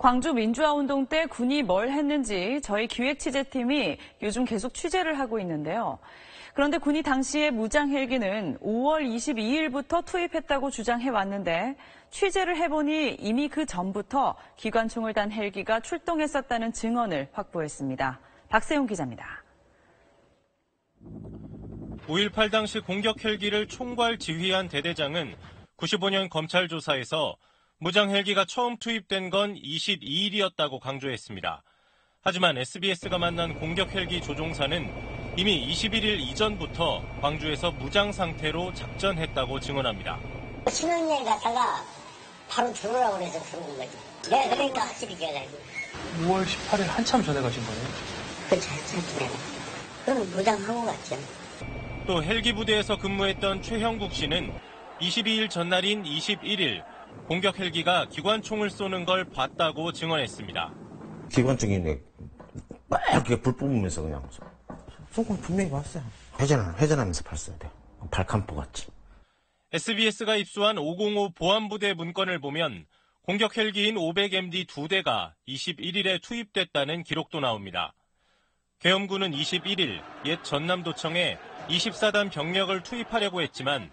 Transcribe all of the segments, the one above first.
광주 민주화운동 때 군이 뭘 했는지 저희 기획취재팀이 요즘 계속 취재를 하고 있는데요. 그런데 군이 당시에 무장 헬기는 5월 22일부터 투입했다고 주장해 왔는데 취재를 해보니 이미 그 전부터 기관총을 단 헬기가 출동했었다는 증언을 확보했습니다. 박세용 기자입니다. 5.18 당시 공격 헬기를 총괄 지휘한 대대장은 95년 검찰 조사에서 무장 헬기가 처음 투입된 건 22일이었다고 강조했습니다. 하지만 SBS가 만난 공격 헬기 조종사는 이미 21일 이전부터 광주에서 무장 상태로 작전했다고 증언합니다. 신혼여행 갔다가 바로 들어오라고 그래서 들어온 거지. 내가 그러니까 확실히 기억나지. 5월 18일 한참 전에 가신 거예요? 그렇지, 한참 지내가. 그럼 무장하고 갔죠. 또 헬기 부대에서 근무했던 최형국 씨는 22일 전날인 21일 공격 헬기가 기관총을 쏘는 걸 봤다고 증언했습니다. 기관총인데 빨갛게 불 뿜으면서 그냥 쏜건 분명히 봤어요. 회전, 회전하면서 봤어야 돼. 발칸포 같이. SBS가 입수한 505 보안부대 문건을 보면 공격 헬기인 500MD 두 대가 21일에 투입됐다는 기록도 나옵니다. 계엄군은 21일 옛 전남도청에 24단 병력을 투입하려고 했지만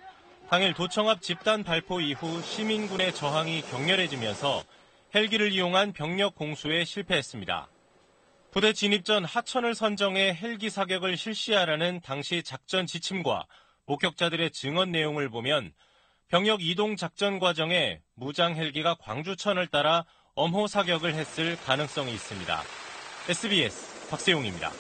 당일 도청 앞 집단 발포 이후 시민군의 저항이 격렬해지면서 헬기를 이용한 병력 공수에 실패했습니다. 부대 진입 전 하천을 선정해 헬기 사격을 실시하라는 당시 작전 지침과 목격자들의 증언 내용을 보면 병력 이동 작전 과정에 무장 헬기가 광주천을 따라 엄호 사격을 했을 가능성이 있습니다. SBS 박세용입니다.